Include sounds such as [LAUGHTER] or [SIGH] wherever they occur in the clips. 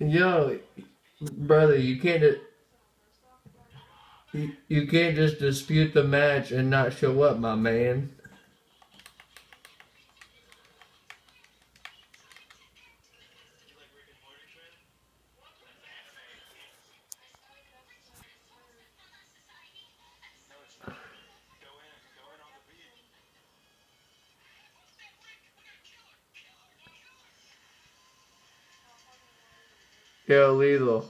Yo, brother, you can't. You, you can't just dispute the match and not show up, my man. [LAUGHS] Yo, Lethal.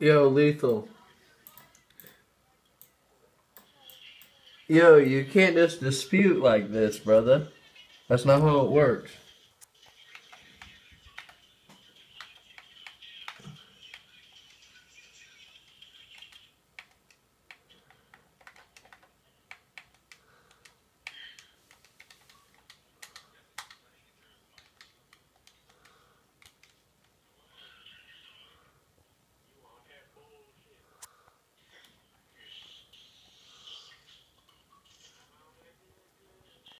Yo, Lethal. Yo, you can't just dispute like this, brother. That's not how it works.